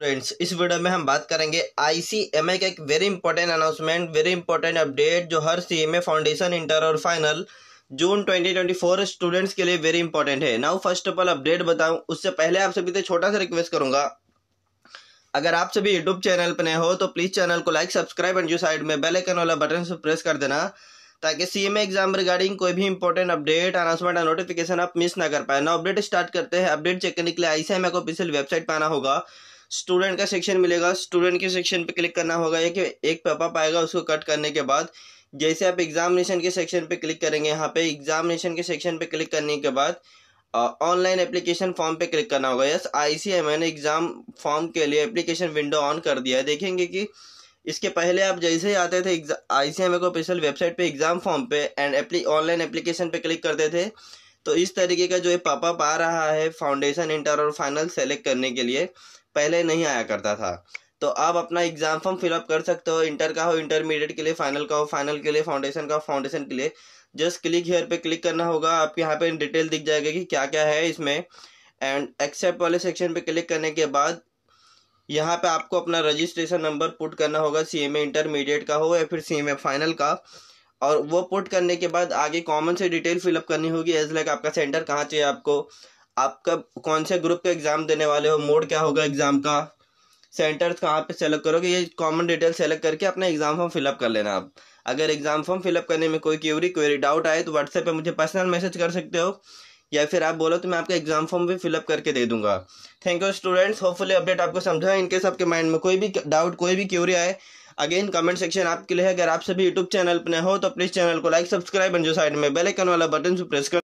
Friends, इस video में हम बात करेंगे आईसीएमए का एक very important announcement very important update जो हर सीएमए फाउंडेशन इंटर और फाइनल जून 2024 स्टूडेंट्स के लिए वेरी इंपॉर्टेंट है। Now first of all update बताऊँ, उससे पहले आप सभी से छोटा सा रिक्वेस्ट करूँगा। अगर आप सभी यूट्यूब चैनल पर नए हो तो प्लीज़ चैनल को लाइक सब्सक्राइब एंड जो साइड में बेल वाला बटन से प्रेस कर देना, ताकि सीएमए एग्ज़ाम रिगार्डिंग कोई भी इंपॉर्टेंट अपडेट अनाउंसमेंट और नोटिफिकेशन आप मिस ना कर पाए। ना अपडेट स्टार्ट करते हैं। अपडेट चेक करने के लिए आईसीएमए को ऑफिशियल वेबसाइट पर आना होगा। स्टूडेंट का सेक्शन मिलेगा। स्टूडेंट के सेक्शन पे क्लिक करना होगा। एक एक पेपर पाएगा, उसको कट करने के बाद जैसे आप एग्जामिनेशन के सेक्शन पे क्लिक करेंगे, यहाँ पे एग्जामिनेशन के सेक्शन पे क्लिक करने के बाद ऑनलाइन एप्लीकेशन फॉर्म पे क्लिक करना होगा। Yes I C M exam form के लिए एप्लीकेशन विंडो ऑन कर दिया है। देखेंगे कि इसके पहले आप जैसे ही आते थे आई सी एम को ऑफिशियल वेबसाइट पे एग्ज़ाम फॉर्म पे एंड ऑनलाइन एप्लीकेशन पे क्लिक करते थे तो इस तरीके का जो पॉपअप आ रहा है, फाउंडेशन, इंटर और फाइनल सेलेक्ट करने के लिए पहले नहीं आया करता था। तो आप अपना एग्ज़ाम फॉर्म फिलअप कर सकते हो इंटर का हो इंटरमीडिएट के लिए फाइनल का हो फाइनल के लिए फाउंडेशन का फाउंडेशन के लिए। जस्ट क्लिक हेयर पे क्लिक करना होगा, आपके यहाँ पे डिटेल दिख जाएगा कि क्या क्या है इसमें। एंड एक्सेप्ट वाले सेक्शन पे क्लिक करने के बाद, यहाँ पे आपको अपना रजिस्ट्रेशन नंबर पुट करना होगा सी एम इंटरमीडिएट का हो या फिर सी एम ए फाइनल का। और वो पुट करने के बाद आगे कॉमन से डिटेल फिलअप करनी होगी एज लाइक आपका सेंटर कहाँ चाहिए आपको। आपका कौन से ग्रुप का एग्ज़ाम देने वाले हो? मोड क्या होगा एग्ज़ाम का? सेंटर्स कहाँ पे सेलेक्ट करोगे? ये कॉमन डिटेल सेलेक्ट करके अपना एग्ज़ाम फॉर्म फिलअप कर लेना आप। अगर एग्ज़ाम फॉर्म फिलअप करने में कोई क्यूरी क्वेरी डाउट आए तो व्हाट्सएप पे मुझे पर्सनल मैसेज कर सकते हो। या फिर आप बोलो तो मैं आपका एग्ज़ाम फॉर्म भी फिलअप करके दे दूँगा। Thank you students hopefully update आपको समझा इनकेस आपके माइंड में कोई भी डाउट कोई भी क्यूरी आए अगेन कमेंट सेक्शन आपके लिए अगर आप सभी यूट्यूब चैनल पर हो तो प्लीज़ चैनल को लाइक सब्सक्राइब एंड जो साइड में बेल आइकन वाला बटन से प्रेस कर